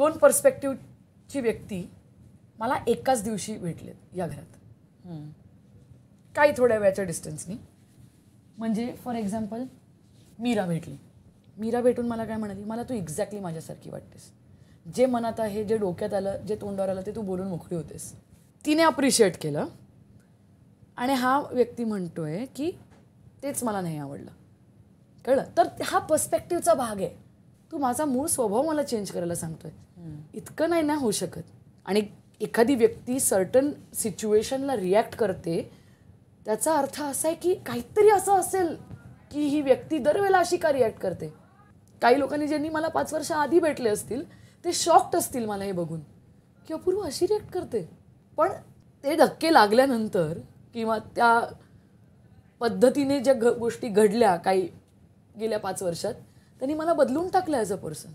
दोन पर्स्पेक्टिव्हची व्यक्ती मला एकाच दिवशी भेटलेत या घरात. काही थोड्या वेळाच्या डिस्टन्सनी म्हणजे फॉर एक्झाम्पल मीरा भेटली. मीरा भेटून मला काय म्हणाली मला तू एक्झॅक्टली माझ्यासारखी वाटतेस. जे मनात आहे जे डोक्यात आलं जे तोंडावर आलं ते तू बोलून मोकळी होतेस. तिने अप्रिशिएट केलं. आणि हा व्यक्ती म्हणतोय की तेच मला नाही आवडलं. कळलं? तर हा पर्स्पेक्टिव्हचा भाग आहे. तू माझा मूळ स्वभाव मला चेंज करायला सांगतोय. इतकं नाही ना होऊ शकत. आणि एखादी व्यक्ती सर्टन सिच्युएशनला रिॲक्ट करते त्याचा अर्थ असा आहे की काहीतरी असं असेल की ही व्यक्ती दरवेळेला अशी का रिॲक्ट करते? काही लोकांनी ज्यांनी मला पाच वर्ष आधी भेटले असतील ते शॉक्ड असतील मला हे बघून. की अपूर्व अशी रिॲक्ट करते. पण ते धक्के लागल्यानंतर किंवा त्या पद्धतीने ज्या घ गोष्टी घडल्या काही गेल्या पाच वर्षात त्यांनी मला बदलून टाकलं ॲज अ पर्सन